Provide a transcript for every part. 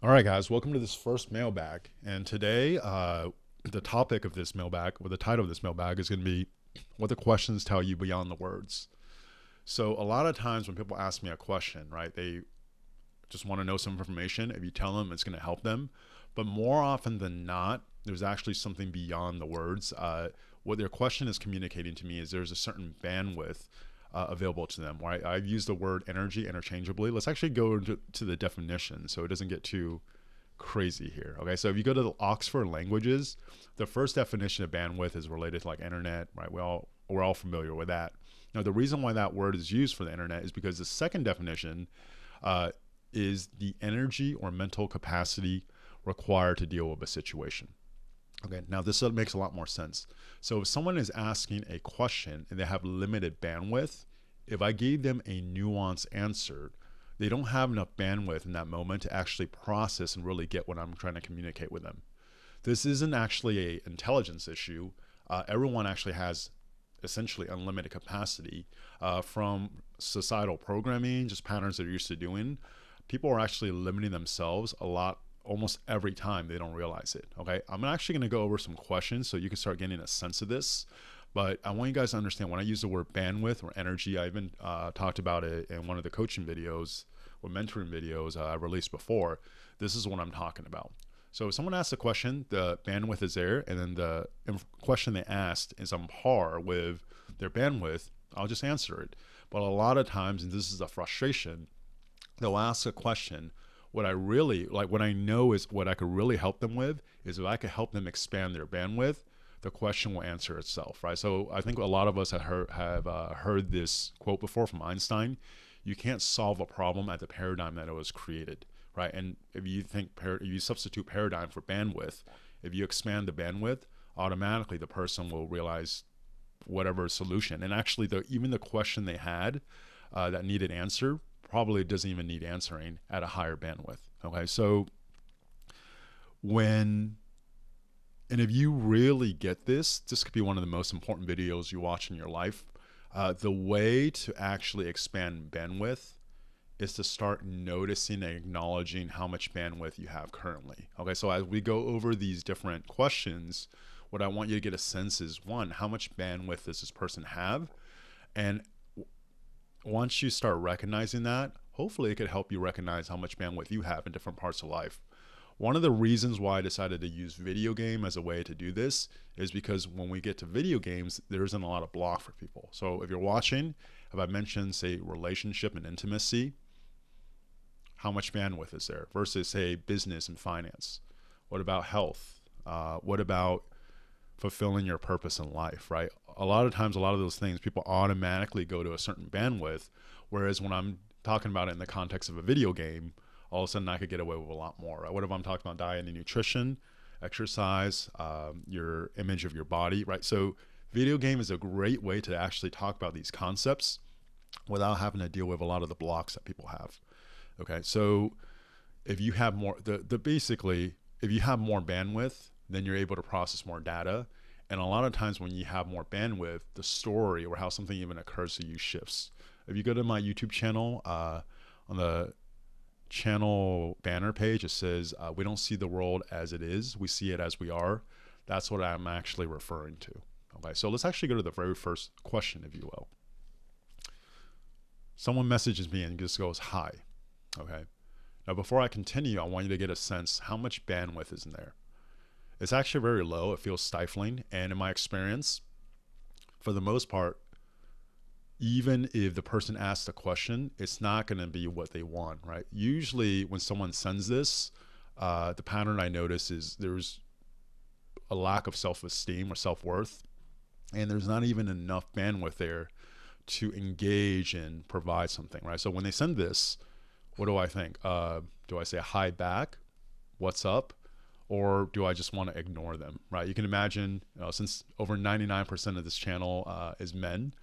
All right, guys, welcome to this first mailbag. And today, uh, the topic of this mailbag, or the title of this mailbag, is going to be what the questions tell you beyond the words. So, a lot of times when people ask me a question, right, they just want to know some information. If you tell them, it's going to help them. But more often than not, there's actually something beyond the words. Uh, what their question is communicating to me is there's a certain bandwidth uh, available to them. Why I've used the word energy interchangeably. Let's actually go to, to the definition so it doesn't get too crazy here. Okay, so if you go to the Oxford Languages, the first definition of bandwidth is related to like internet. Right? We all we're all familiar with that. Now, the reason why that word is used for the internet is because the second definition uh, is the energy or mental capacity required to deal with a situation. Okay, now this makes a lot more sense. So if someone is asking a question and they have limited bandwidth, if I gave them a nuanced answer, they don't have enough bandwidth in that moment to actually process and really get what I'm trying to communicate with them. This isn't actually a intelligence issue. Uh, everyone actually has essentially unlimited capacity uh, from societal programming, just patterns they're used to doing. People are actually limiting themselves a lot almost every time they don't realize it. Okay. I'm actually going to go over some questions so you can start getting a sense of this. But I want you guys to understand when I use the word bandwidth or energy, I even uh, talked about it in one of the coaching videos or mentoring videos uh, I released before. This is what I'm talking about. So if someone asks a question, the bandwidth is there, and then the question they asked is on par with their bandwidth, I'll just answer it. But a lot of times, and this is a frustration, they'll ask a question what I really like, what I know is what I could really help them with is if I could help them expand their bandwidth, the question will answer itself, right? So I think a lot of us have heard, have uh, heard this quote before from Einstein: "You can't solve a problem at the paradigm that it was created." Right, and if you think if you substitute paradigm for bandwidth, if you expand the bandwidth, automatically the person will realize whatever solution. And actually, the even the question they had uh, that needed answer probably doesn't even need answering at a higher bandwidth. Okay, so when and if you really get this, this could be one of the most important videos you watch in your life. Uh, the way to actually expand bandwidth is to start noticing and acknowledging how much bandwidth you have currently. Okay, so as we go over these different questions, what I want you to get a sense is one, how much bandwidth does this person have? And once you start recognizing that, hopefully it could help you recognize how much bandwidth you have in different parts of life. One of the reasons why I decided to use video game as a way to do this is because when we get to video games, there isn't a lot of block for people. So if you're watching, if I mentioned, say, relationship and intimacy, how much bandwidth is there versus, say, business and finance? What about health? Uh, what about fulfilling your purpose in life, right? A lot of times, a lot of those things, people automatically go to a certain bandwidth. Whereas when I'm talking about it in the context of a video game, all of a sudden I could get away with a lot more. Right? What if I'm talking about diet and nutrition, exercise, um, your image of your body, right? So, video game is a great way to actually talk about these concepts without having to deal with a lot of the blocks that people have. Okay, so if you have more, the, the basically, if you have more bandwidth, then you're able to process more data. And a lot of times when you have more bandwidth, the story or how something even occurs to you shifts. If you go to my YouTube channel, uh, on the channel banner page, it says, uh, We don't see the world as it is, we see it as we are. That's what I'm actually referring to. Okay, so let's actually go to the very first question, if you will. Someone messages me and just goes, Hi. Okay. Now, before I continue, I want you to get a sense how much bandwidth is in there. It's actually very low. It feels stifling. And in my experience, for the most part, even if the person asks a question, it's not going to be what they want, right? Usually, when someone sends this, uh, the pattern I notice is there's a lack of self esteem or self worth, and there's not even enough bandwidth there to engage and provide something, right? So when they send this, what do I think? Uh, do I say hi back? What's up? or do I just want to ignore them? Right? You can imagine, you know, since over 99% of this channel uh, is men,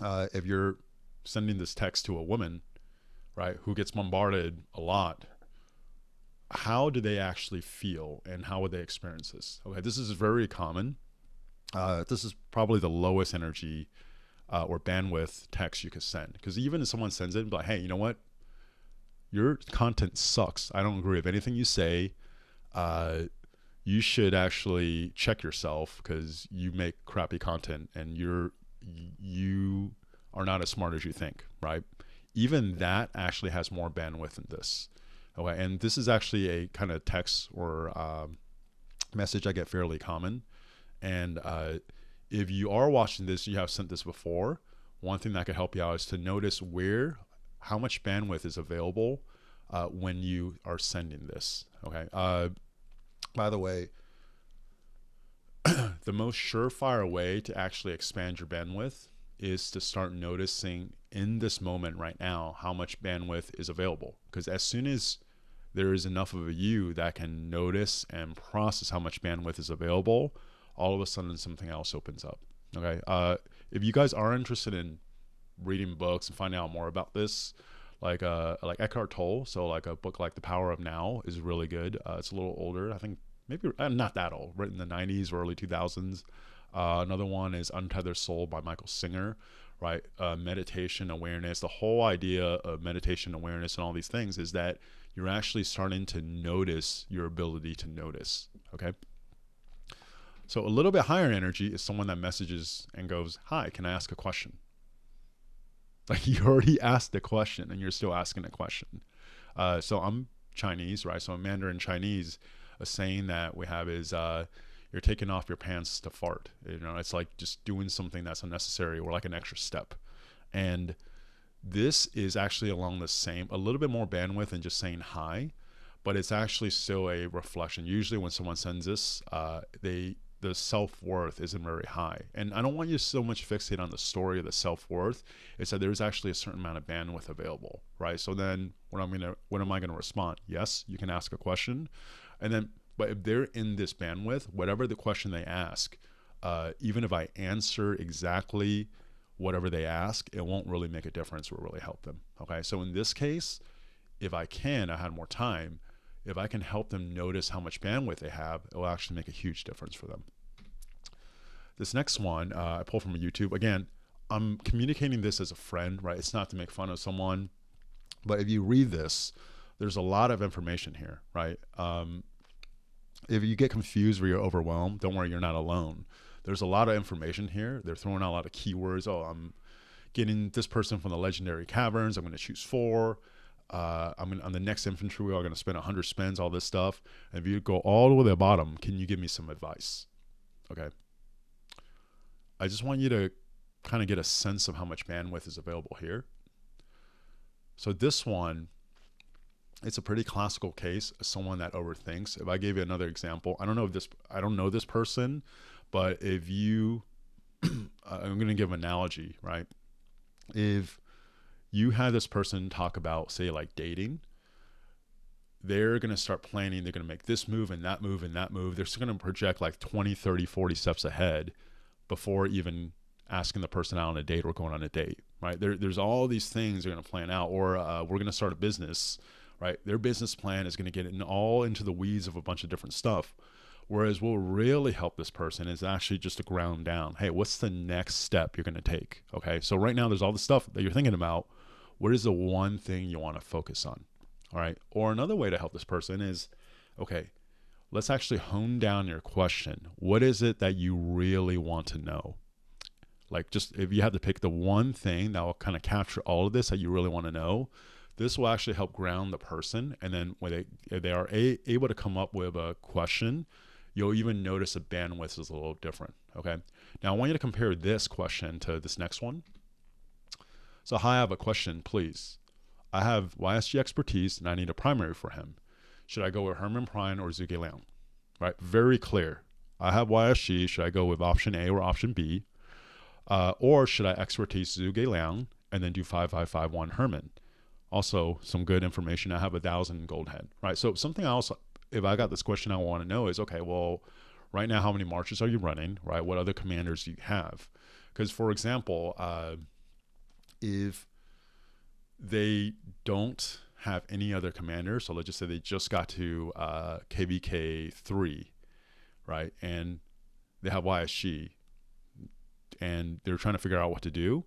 uh, if you're sending this text to a woman, right, who gets bombarded a lot, how do they actually feel and how would they experience this? Okay, this is very common. Uh, this is probably the lowest energy uh, or bandwidth text you could send because even if someone sends it, like, hey, you know what? your content sucks. I don't agree with anything you say. Uh, you should actually check yourself because you make crappy content and you're you are not as smart as you think, right? Even that actually has more bandwidth than this. Okay, and this is actually a kind of text or um, message I get fairly common. And uh, if you are watching this, you have sent this before. One thing that could help you out is to notice where, how much bandwidth is available uh, when you are sending this. Okay. Uh, by the way, the most surefire way to actually expand your bandwidth is to start noticing in this moment right now how much bandwidth is available. Because as soon as there is enough of a you that can notice and process how much bandwidth is available, all of a sudden something else opens up. Okay. Uh, if you guys are interested in reading books and finding out more about this, like uh like Eckhart Tolle, so like a book like The Power of Now is really good. Uh, it's a little older, I think maybe uh, not that old, written in the 90s or early 2000s. Uh, another one is Untethered Soul by Michael Singer, right? Uh, meditation awareness. The whole idea of meditation awareness and all these things is that you're actually starting to notice your ability to notice. Okay. So a little bit higher energy is someone that messages and goes, "Hi, can I ask a question?" Like you already asked the question and you're still asking a question. Uh, so I'm Chinese, right? So in Mandarin Chinese, a saying that we have is uh, you're taking off your pants to fart. You know, it's like just doing something that's unnecessary or like an extra step. And this is actually along the same, a little bit more bandwidth than just saying hi, but it's actually still a reflection. Usually when someone sends this, uh, they the self worth isn't very high. And I don't want you so much fixate on the story of the self worth. It's that there's actually a certain amount of bandwidth available, right? So then, what I'm gonna, what am I gonna respond? Yes, you can ask a question, and then, but if they're in this bandwidth, whatever the question they ask, uh, even if I answer exactly whatever they ask, it won't really make a difference or really help them. Okay, so in this case, if I can, I had more time if I can help them notice how much bandwidth they have, it will actually make a huge difference for them. This next one uh, I pulled from YouTube. Again, I'm communicating this as a friend, right? It's not to make fun of someone, but if you read this, there's a lot of information here, right? Um, if you get confused or you're overwhelmed, don't worry, you're not alone. There's a lot of information here. They're throwing out a lot of keywords. Oh, I'm getting this person from the legendary caverns. I'm going to choose four uh, I'm in, on the next infantry. We are going to spend 100 spends, all this stuff. And if you go all the way to the bottom, can you give me some advice? Okay. I just want you to kind of get a sense of how much bandwidth is available here. So this one, it's a pretty classical case someone that overthinks. If I gave you another example, I don't know if this, I don't know this person, but if you, I'm going to give an analogy, right? If you had this person talk about, say, like dating, they're going to start planning. They're going to make this move and that move and that move. They're going to project like 20, 30, 40 steps ahead before even asking the person out on a date or going on a date, right? There, there's all these things they're going to plan out. Or uh, we're going to start a business, right? Their business plan is going to get in all into the weeds of a bunch of different stuff. Whereas what will really help this person is actually just to ground down. Hey, what's the next step you're going to take? Okay. So right now there's all the stuff that you're thinking about what is the one thing you want to focus on? All right. Or another way to help this person is okay, let's actually hone down your question. What is it that you really want to know? Like, just if you had to pick the one thing that will kind of capture all of this that you really want to know, this will actually help ground the person. And then when they, they are a, able to come up with a question, you'll even notice the bandwidth is a little different. Okay. Now, I want you to compare this question to this next one. So, hi, I have a question, please. I have YSG expertise and I need a primary for him. Should I go with Herman Prime or Zhuge Liang? Right, very clear. I have YSG. Should I go with option A or option B? Uh, or should I expertise Zhuge Liang and then do 5551 Herman? Also, some good information. I have a thousand gold head, right? So, something else, if I got this question, I want to know is okay, well, right now, how many marches are you running, right? What other commanders do you have? Because, for example, uh, if they don't have any other commander, so let's just say they just got to uh, KVK three, right, and they have YSG, and they're trying to figure out what to do,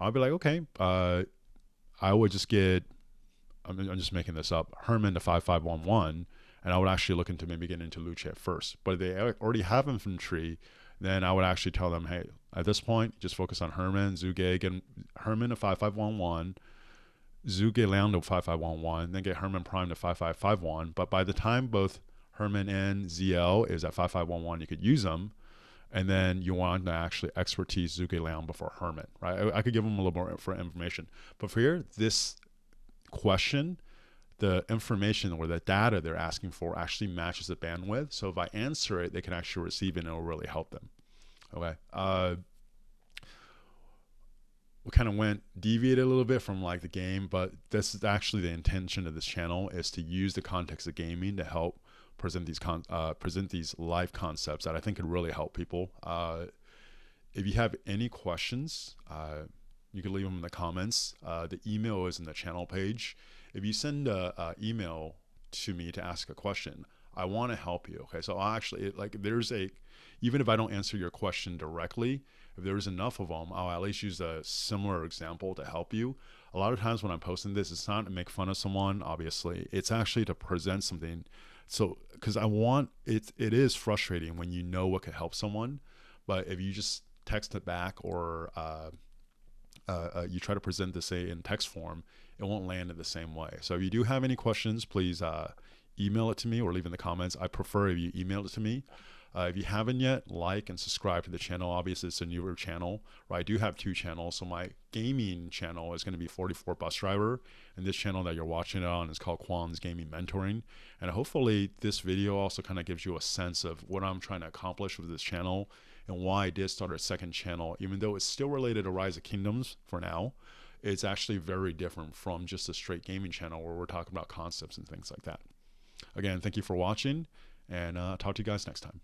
I'll be like, okay, uh, I would just get I'm, I'm just making this up, Herman to 5511, and I would actually look into maybe getting into Luce at first. But if they already have infantry, then I would actually tell them, hey, at this point, just focus on Herman, Zhuge, get Herman to 5511, Zhuge Liang to 5511, then get Herman Prime to 5551. But by the time both Herman and ZL is at 5511, you could use them. And then you want to actually expertise Zhuge Liang before Herman, right? I, I, could give them a little more information. But for here, this question, the information or the data they're asking for actually matches the bandwidth. So if I answer it, they can actually receive it and it will really help them. Okay. Uh, we kind of went deviated a little bit from like the game, but this is actually the intention of this channel is to use the context of gaming to help present these con- uh, present these live concepts that I think could really help people. Uh, if you have any questions, uh, you can leave them in the comments. Uh, the email is in the channel page. If you send a, email to me to ask a question, I want to help you. Okay, so I actually like there's a even if I don't answer your question directly, if there's enough of them, I'll at least use a similar example to help you. A lot of times when I'm posting this, it's not to make fun of someone, obviously. It's actually to present something. So, because I want it, it is frustrating when you know what could help someone, but if you just text it back or uh, uh, uh, you try to present this say in text form, it won't land in the same way. So if you do have any questions, please uh, email it to me or leave in the comments. I prefer if you email it to me. Uh, if you haven't yet, like and subscribe to the channel. Obviously, it's a newer channel. Right? I do have two channels. So my gaming channel is going to be 44 Bus Driver, and this channel that you're watching it on is called Kuang's Gaming Mentoring. And hopefully, this video also kind of gives you a sense of what I'm trying to accomplish with this channel and why I did start a second channel, even though it's still related to Rise of Kingdoms for now. It's actually very different from just a straight gaming channel where we're talking about concepts and things like that. Again, thank you for watching, and uh, talk to you guys next time.